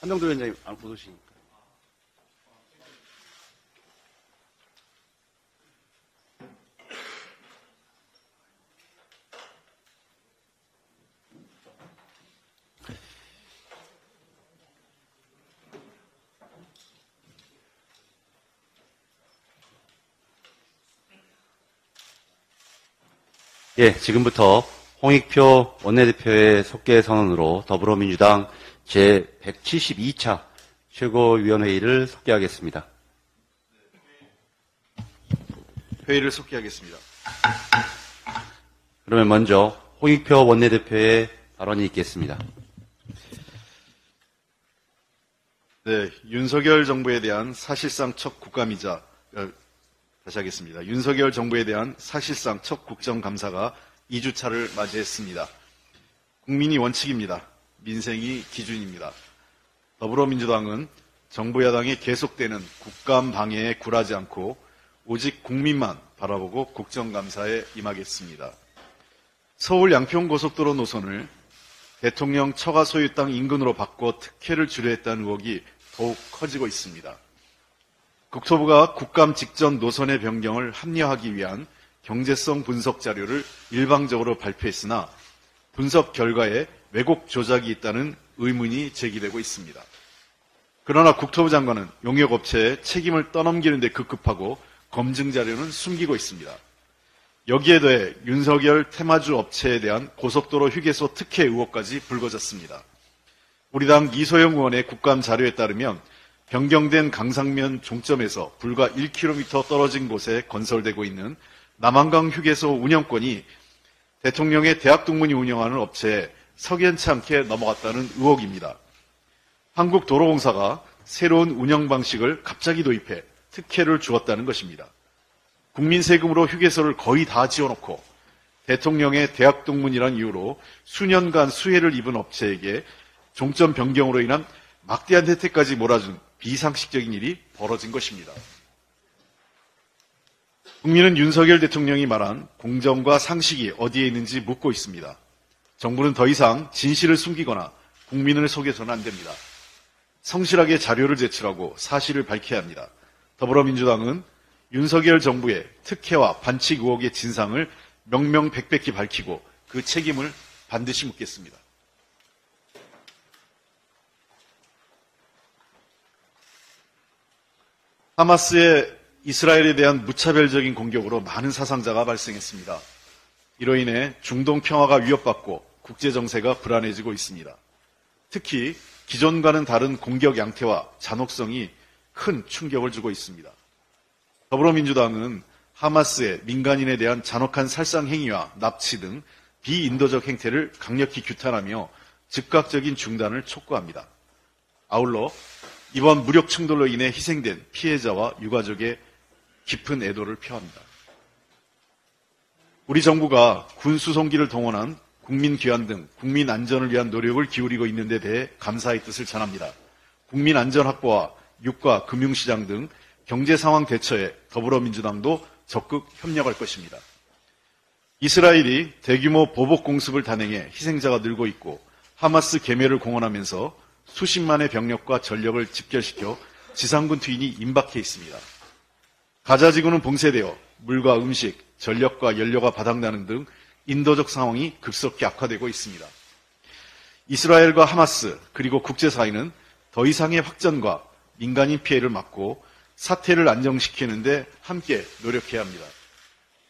한명도 위원장님 안 보시니까. 예, 지금부터 홍익표 원내대표의 속개 선언으로 더불어민주당 제 172차 최고위원회의를 속개하겠습니다. 회의를 속개하겠습니다. 그러면 먼저 홍익표 원내대표의 발언이 있겠습니다. 네, 윤석열 정부에 대한 사실상 첫 국감이자 어, 다시 하겠습니다. 윤석열 정부에 대한 사실상 첫 국정감사가 2주차를 맞이했습니다. 국민이 원칙입니다. 민생이 기준입니다. 더불어민주당은 정부 야당이 계속되는 국감 방해에 굴하지 않고 오직 국민만 바라보고 국정감사에 임하겠습니다. 서울 양평고속도로 노선을 대통령 처가 소유 땅 인근으로 바꿔 특혜를 주려 했다는 의혹이 더욱 커지고 있습니다. 국토부가 국감 직전 노선의 변경을 합리화하기 위한 경제성 분석 자료를 일방적으로 발표했으나 분석 결과에 왜곡 조작이 있다는 의문이 제기되고 있습니다. 그러나 국토부 장관은 용역업체에 책임을 떠넘기는 데 급급하고 검증 자료는 숨기고 있습니다. 여기에 더해 윤석열 테마주 업체에 대한 고속도로 휴게소 특혜 의혹까지 불거졌습니다. 우리 당 이소영 의원의 국감 자료에 따르면 변경된 강상면 종점에서 불과 1km 떨어진 곳에 건설되고 있는 남한강 휴게소 운영권이 대통령의 대학 동문이 운영하는 업체에 석연치 않게 넘어갔다는 의혹입니다. 한국도로공사가 새로운 운영 방식을 갑자기 도입해 특혜를 주었다는 것입니다. 국민 세금으로 휴게소를 거의 다 지어놓고 대통령의 대학 동문이란 이유로 수년간 수혜를 입은 업체에게 종점 변경으로 인한 막대한 혜택까지 몰아준 비상식적인 일이 벌어진 것입니다. 국민은 윤석열 대통령이 말한 공정과 상식이 어디에 있는지 묻고 있습니다. 정부는 더 이상 진실을 숨기거나 국민을 속여서는 안 됩니다. 성실하게 자료를 제출하고 사실을 밝혀야 합니다. 더불어민주당은 윤석열 정부의 특혜와 반칙 의혹의 진상을 명명백백히 밝히고 그 책임을 반드시 묻겠습니다. 하마스의 이스라엘에 대한 무차별적인 공격으로 많은 사상자가 발생했습니다. 이로 인해 중동 평화가 위협받고 국제 정세가 불안해지고 있습니다. 특히 기존과는 다른 공격 양태와 잔혹성이 큰 충격을 주고 있습니다. 더불어민주당은 하마스의 민간인에 대한 잔혹한 살상 행위와 납치 등 비인도적 행태를 강력히 규탄하며 즉각적인 중단을 촉구합니다. 아울러 이번 무력 충돌로 인해 희생된 피해자와 유가족의 깊은 애도를 표합니다. 우리 정부가 군 수송기를 동원한 국민 귀환 등 국민 안전을 위한 노력을 기울이고 있는 데 대해 감사의 뜻을 전합니다. 국민 안전 확보와 유가, 금융시장 등 경제 상황 대처에 더불어민주당도 적극 협력할 것입니다. 이스라엘이 대규모 보복 공습을 단행해 희생자가 늘고 있고 하마스 개멸을 공언하면서 수십만의 병력과 전력을 집결시켜 지상군 투인이 임박해 있습니다. 가자 지구는 봉쇄되어 물과 음식, 전력과 연료가 바닥나는 등 인도적 상황이 급속히 악화되고 있습니다. 이스라엘과 하마스 그리고 국제사회는 더 이상의 확전과 민간인 피해를 막고 사태를 안정시키는데 함께 노력해야 합니다.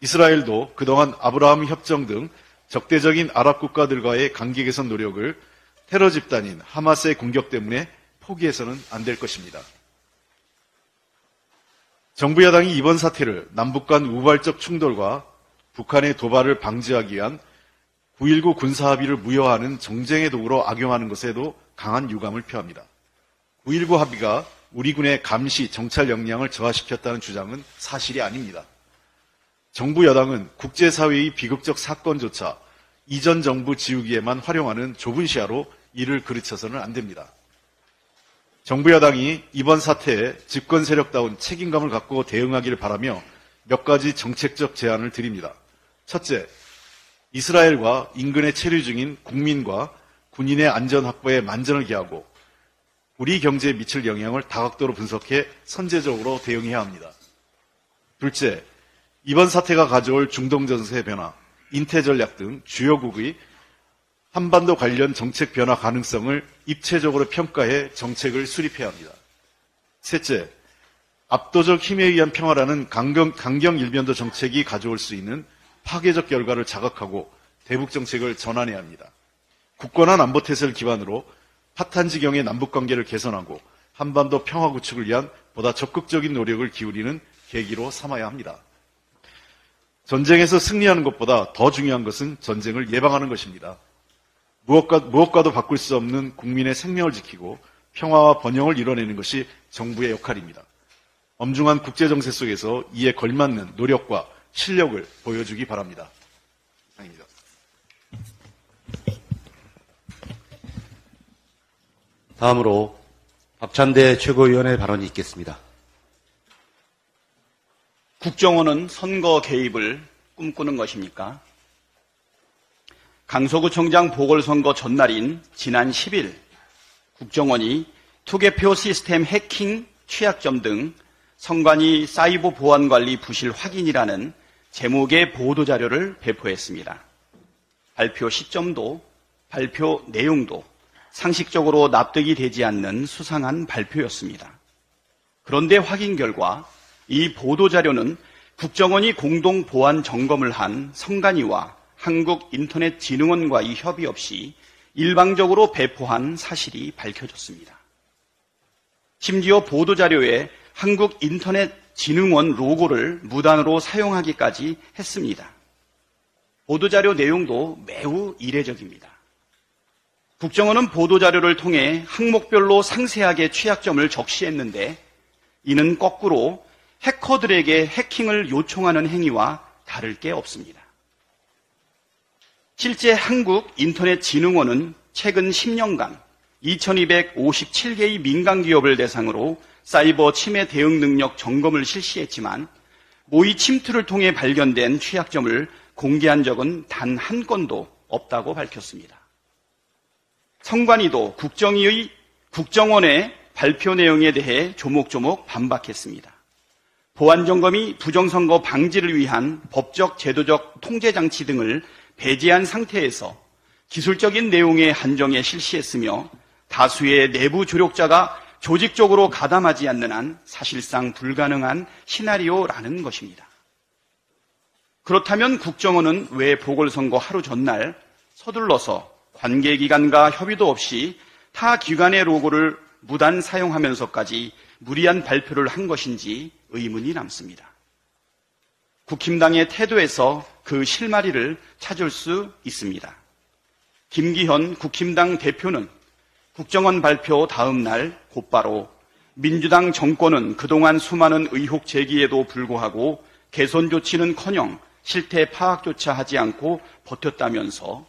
이스라엘도 그동안 아브라함 협정 등 적대적인 아랍 국가들과의 관계 개선 노력을 테러 집단인 하마스의 공격 때문에 포기해서는 안 될 것입니다. 정부 여당이 이번 사태를 남북 간 우발적 충돌과 북한의 도발을 방지하기 위한 9.19 군사합의를 무효화하는 정쟁의 도구로 악용하는 것에도 강한 유감을 표합니다. 9.19 합의가 우리 군의 감시, 정찰 역량을 저하시켰다는 주장은 사실이 아닙니다. 정부 여당은 국제사회의 비극적 사건조차 이전 정부 지우기에만 활용하는 좁은 시야로 이를 그르쳐서는 안 됩니다. 정부 여당이 이번 사태에 집권 세력다운 책임감을 갖고 대응하기를 바라며 몇 가지 정책적 제안을 드립니다. 첫째, 이스라엘과 인근에 체류 중인 국민과 군인의 안전 확보에 만전을 기하고 우리 경제에 미칠 영향을 다각도로 분석해 선제적으로 대응해야 합니다. 둘째, 이번 사태가 가져올 중동 전세 변화, 인태 전략 등 주요국의 한반도 관련 정책 변화 가능성을 입체적으로 평가해 정책을 수립해야 합니다. 셋째, 압도적 힘에 의한 평화라는 강경, 강경 일변도 정책이 가져올 수 있는 파괴적 결과를 자각하고 대북 정책을 전환해야 합니다. 굳건한 안보 태세를 기반으로 파탄 지경의 남북 관계를 개선하고 한반도 평화 구축을 위한 보다 적극적인 노력을 기울이는 계기로 삼아야 합니다. 전쟁에서 승리하는 것보다 더 중요한 것은 전쟁을 예방하는 것입니다. 무엇과, 무엇과도 바꿀 수 없는 국민의 생명을 지키고 평화와 번영을 이뤄내는 것이 정부의 역할입니다. 엄중한 국제정세 속에서 이에 걸맞는 노력과 실력을 보여주기 바랍니다. 이상입니다. 다음으로 박찬대 최고위원의 발언이 있겠습니다. 국정원은 선거 개입을 꿈꾸는 것입니까? 강서구청장 보궐선거 전날인 지난 10일 국정원이 투개표 시스템 해킹 취약점 등 선관위 사이버 보안 관리 부실 확인이라는 제목의 보도자료를 배포했습니다. 발표 시점도 발표 내용도 상식적으로 납득이 되지 않는 수상한 발표였습니다. 그런데 확인 결과 이 보도자료는 국정원이 공동 보안 점검을 한 성간이와 한국인터넷진흥원과의 협의 없이 일방적으로 배포한 사실이 밝혀졌습니다. 심지어 보도자료에 한국인터넷 진흥원 로고를 무단으로 사용하기까지 했습니다. 보도자료 내용도 매우 이례적입니다. 국정원은 보도자료를 통해 항목별로 상세하게 취약점을 적시했는데 이는 거꾸로 해커들에게 해킹을 요청하는 행위와 다를 게 없습니다. 실제 한국인터넷진흥원은 최근 10년간 2257개의 민간 기업을 대상으로 사이버 침해 대응 능력 점검을 실시했지만 모의 침투를 통해 발견된 취약점을 공개한 적은 단 한 건도 없다고 밝혔습니다. 성관위도 국정위의 국정원의 발표 내용에 대해 조목조목 반박했습니다. 보안 점검이 부정선거 방지를 위한 법적 제도적 통제 장치 등을 배제한 상태에서 기술적인 내용의 한정에 실시했으며 다수의 내부 조력자가 조직적으로 가담하지 않는 한 사실상 불가능한 시나리오라는 것입니다. 그렇다면 국정원은 왜 보궐선거 하루 전날 서둘러서 관계기관과 협의도 없이 타 기관의 로고를 무단 사용하면서까지 무리한 발표를 한 것인지 의문이 남습니다. 국힘당의 태도에서 그 실마리를 찾을 수 있습니다. 김기현 국힘당 대표는 국정원 발표 다음 날 곧바로 민주당 정권은 그동안 수많은 의혹 제기에도 불구하고 개선 조치는 커녕 실태 파악조차 하지 않고 버텼다면서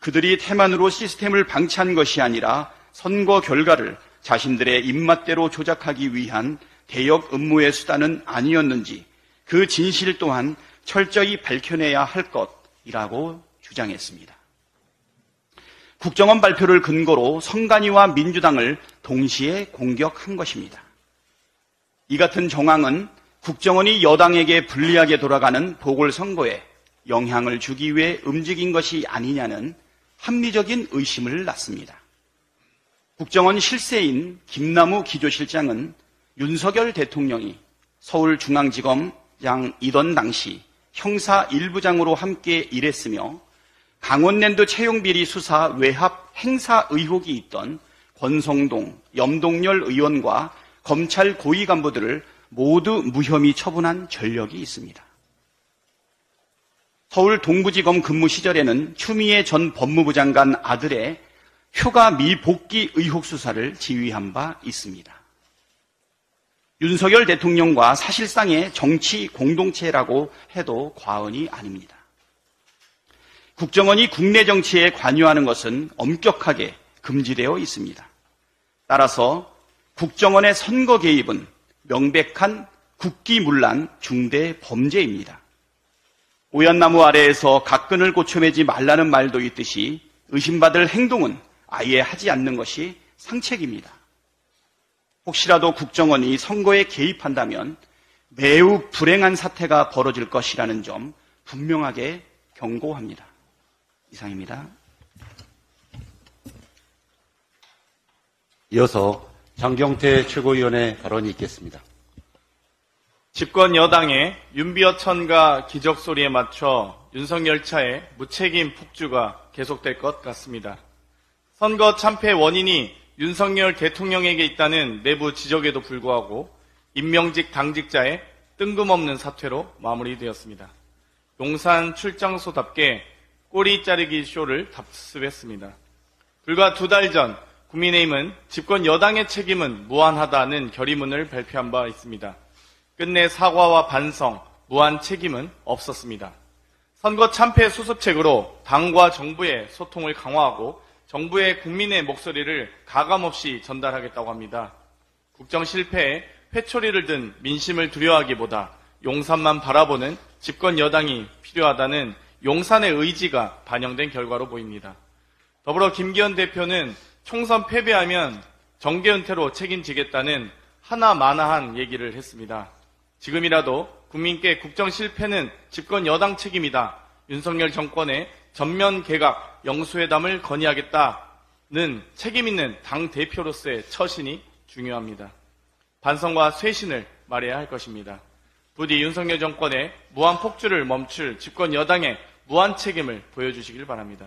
그들이 태만으로 시스템을 방치한 것이 아니라 선거 결과를 자신들의 입맛대로 조작하기 위한 대역 음모의 수단은 아니었는지 그 진실 또한 철저히 밝혀내야 할 것이라고 주장했습니다. 국정원 발표를 근거로 성간이와 민주당을 동시에 공격한 것입니다. 이 같은 정황은 국정원이 여당에게 불리하게 돌아가는 보궐선거에 영향을 주기 위해 움직인 것이 아니냐는 합리적인 의심을 낳습니다. 국정원 실세인 김남우 기조실장은 윤석열 대통령이 서울중앙지검 장 이던 당시 형사 1부장으로 함께 일했으며 강원랜드 채용비리 수사 외합 행사 의혹이 있던 권성동, 염동열 의원과 검찰 고위 간부들을 모두 무혐의 처분한 전력이 있습니다. 서울 동부지검 근무 시절에는 추미애 전 법무부 장관 아들의 휴가 미복귀 의혹 수사를 지휘한 바 있습니다. 윤석열 대통령과 사실상의 정치 공동체라고 해도 과언이 아닙니다. 국정원이 국내 정치에 관여하는 것은 엄격하게 금지되어 있습니다. 따라서 국정원의 선거 개입은 명백한 국기문란 중대 범죄입니다. 오얏나무 아래에서 각근을 고쳐매지 말라는 말도 있듯이 의심받을 행동은 아예 하지 않는 것이 상책입니다. 혹시라도 국정원이 선거에 개입한다면 매우 불행한 사태가 벌어질 것이라는 점 분명하게 경고합니다. 이상입니다. 이어서 장경태 최고위원의 발언이 있겠습니다. 집권 여당의 윤비어천가 기적소리에 맞춰 윤석열 차의 무책임 폭주가 계속될 것 같습니다. 선거 참패 원인이 윤석열 대통령에게 있다는 내부 지적에도 불구하고 임명직 당직자의 뜬금없는 사퇴로 마무리되었습니다. 용산 출장소답게 꼬리 자르기 쇼를 답습했습니다. 불과 두 달 전 국민의힘은 집권 여당의 책임은 무한하다는 결의문을 발표한 바 있습니다. 끝내 사과와 반성, 무한 책임은 없었습니다. 선거 참패 수습책으로 당과 정부의 소통을 강화하고 정부의 국민의 목소리를 가감없이 전달하겠다고 합니다. 국정 실패에 회초리를 든 민심을 두려워하기보다 용산만 바라보는 집권 여당이 필요하다는 용산의 의지가 반영된 결과로 보입니다. 더불어 김기현 대표는 총선 패배하면 정계 은퇴로 책임지겠다는 하나마나한 얘기를 했습니다. 지금이라도 국민께 국정 실패는 집권 여당 책임이다. 윤석열 정권의 전면 개각 영수회담을 건의하겠다는 책임있는 당 대표로서의 처신이 중요합니다. 반성과 쇄신을 말해야 할 것입니다. 부디 윤석열 정권의 무한 폭주를 멈출 집권 여당의 무한 책임을 보여주시길 바랍니다.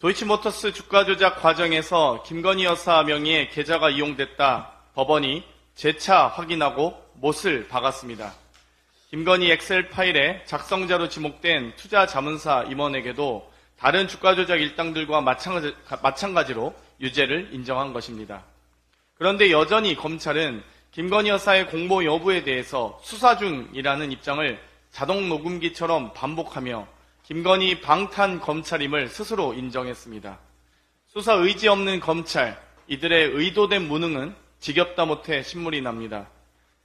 도이치모터스 주가 조작 과정에서 김건희 여사 명의의 계좌가 이용됐다 법원이 재차 확인하고 못을 박았습니다. 김건희 엑셀 파일에 작성자로 지목된 투자 자문사 임원에게도 다른 주가 조작 일당들과 마찬가지- 마찬가지로 유죄를 인정한 것입니다. 그런데 여전히 검찰은 김건희 여사의 공모 여부에 대해서 수사 중이라는 입장을 자동 녹음기처럼 반복하며 김건희 방탄 검찰임을 스스로 인정했습니다. 수사 의지 없는 검찰, 이들의 의도된 무능은 지겹다 못해 신물이 납니다.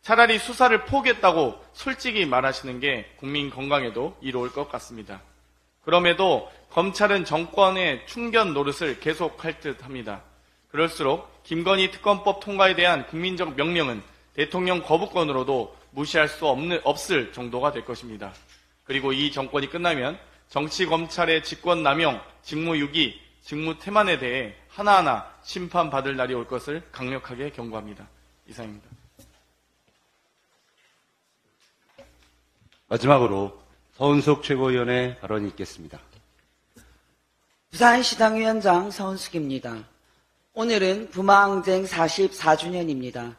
차라리 수사를 포기했다고 솔직히 말하시는 게 국민 건강에도 이로울 것 같습니다. 그럼에도 검찰은 정권의 충견 노릇을 계속할 듯 합니다. 그럴수록 김건희 특검법 통과에 대한 국민적 명령은 대통령 거부권으로도 무시할 수 없는, 없을 정도가 될 것입니다. 그리고 이 정권이 끝나면 정치 검찰의 직권 남용, 직무 유기, 직무 태만에 대해 하나하나 심판받을 날이 올 것을 강력하게 경고합니다. 이상입니다. 마지막으로 서은석 최고위원의 발언이 있겠습니다. 부산시 당위원장 서은숙입니다. 오늘은 부마항쟁 44주년입니다.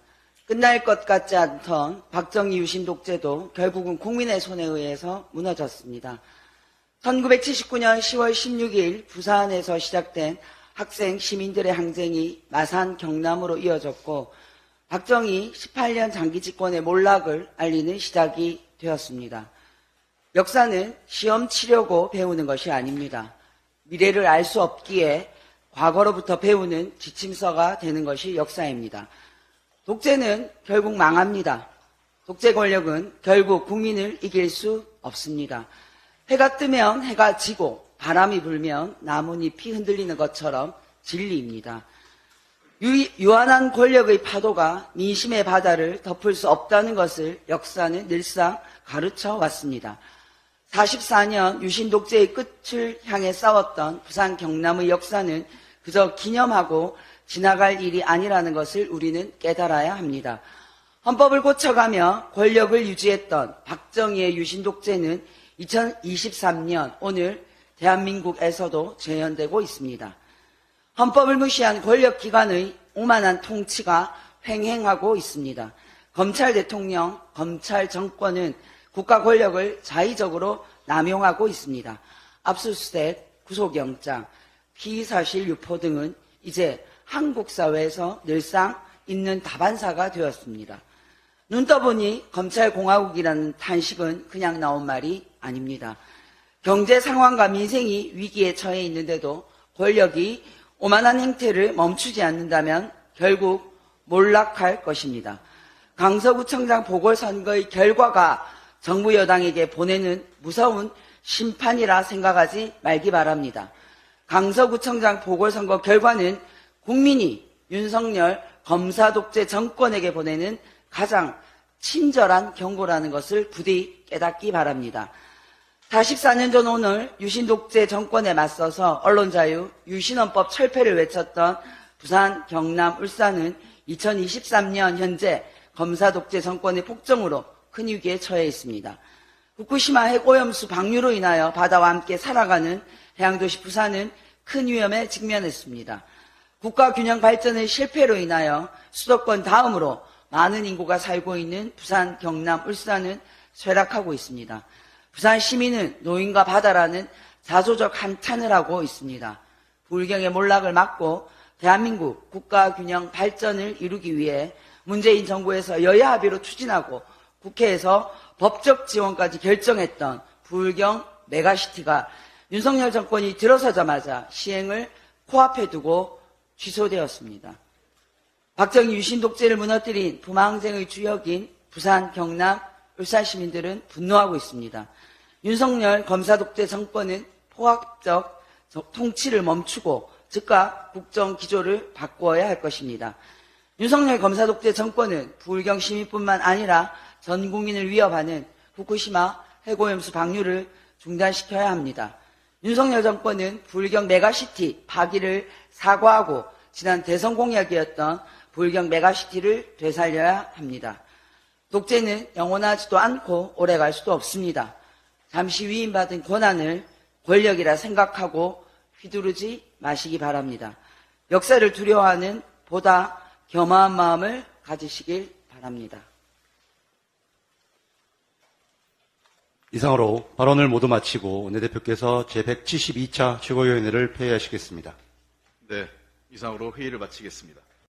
끝날 것 같지 않던 박정희 유신 독재도 결국은 국민의 손에 의해서 무너졌습니다. 1979년 10월 16일 부산에서 시작된 학생 시민들의 항쟁이 마산 경남으로 이어졌고 박정희 18년 장기 집권의 몰락을 알리는 시작이 되었습니다. 역사는 시험 치려고 배우는 것이 아닙니다. 미래를 알 수 없기에 과거로부터 배우는 지침서가 되는 것이 역사입니다. 독재는 결국 망합니다. 독재 권력은 결국 국민을 이길 수 없습니다. 해가 뜨면 해가 지고 바람이 불면 나뭇잎이 흔들리는 것처럼 진리입니다. 유, 유한한 권력의 파도가 민심의 바다를 덮을 수 없다는 것을 역사는 늘상 가르쳐 왔습니다. 44년 유신 독재의 끝을 향해 싸웠던 부산 경남의 역사는 그저 기념하고 지나갈 일이 아니라는 것을 우리는 깨달아야 합니다. 헌법을 고쳐가며 권력을 유지했던 박정희의 유신 독재는 2023년 오늘 대한민국에서도 재현되고 있습니다. 헌법을 무시한 권력기관의 오만한 통치가 횡행하고 있습니다. 검찰 대통령, 검찰 정권은 국가 권력을 자의적으로 남용하고 있습니다. 압수수색, 구속영장, 피의사실 유포 등은 이제 한국 사회에서 늘상 있는 다반사가 되었습니다. 눈 떠보니 검찰공화국이라는 탄식은 그냥 나온 말이 아닙니다. 경제 상황과 민생이 위기에 처해 있는데도 권력이 오만한 행태를 멈추지 않는다면 결국 몰락할 것입니다. 강서구청장 보궐선거의 결과가 정부 여당에게 보내는 무서운 심판이라 생각하지 말기 바랍니다. 강서구청장 보궐선거 결과는 국민이 윤석열 검사 독재 정권에게 보내는 가장 친절한 경고라는 것을 부디 깨닫기 바랍니다. 44년 전 오늘 유신 독재 정권에 맞서서 언론 자유, 유신헌법 철폐를 외쳤던 부산, 경남, 울산은 2023년 현재 검사 독재 정권의 폭정으로 큰 위기에 처해 있습니다. 후쿠시마 핵오염수 방류로 인하여 바다와 함께 살아가는 해양도시 부산은 큰 위험에 직면했습니다. 국가 균형 발전의 실패로 인하여 수도권 다음으로 많은 인구가 살고 있는 부산, 경남, 울산은 쇠락하고 있습니다. 부산 시민은 노인과 바다라는 자조적 한탄을 하고 있습니다. 불경의 몰락을 막고 대한민국 국가 균형 발전을 이루기 위해 문재인 정부에서 여야 합의로 추진하고 국회에서 법적 지원까지 결정했던 불경 메가시티가 윤석열 정권이 들어서자마자 시행을 코앞에 두고 취소되었습니다. 박정희 유신 독재를 무너뜨린 부망쟁의 주역인 부산, 경남, 울산 시민들은 분노하고 있습니다. 윤석열 검사 독재 정권은 포악적 통치를 멈추고 즉각 국정 기조를 바꾸어야 할 것입니다. 윤석열 검사 독재 정권은 불경 시민뿐만 아니라 전 국민을 위협하는 후쿠시마 핵오염수 방류를 중단시켜야 합니다. 윤석열 정권은 부울경 메가시티 파기를 사과하고 지난 대선 공약이었던 부울경 메가시티를 되살려야 합니다. 독재는 영원하지도 않고 오래갈 수도 없습니다. 잠시 위임받은 권한을 권력이라 생각하고 휘두르지 마시기 바랍니다. 역사를 두려워하는 보다 겸허한 마음을 가지시길 바랍니다. 이상으로 발언을 모두 마치고 원내대표께서 제172차 최고위원회를 폐회하시겠습니다. 네, 이상으로 회의를 마치겠습니다.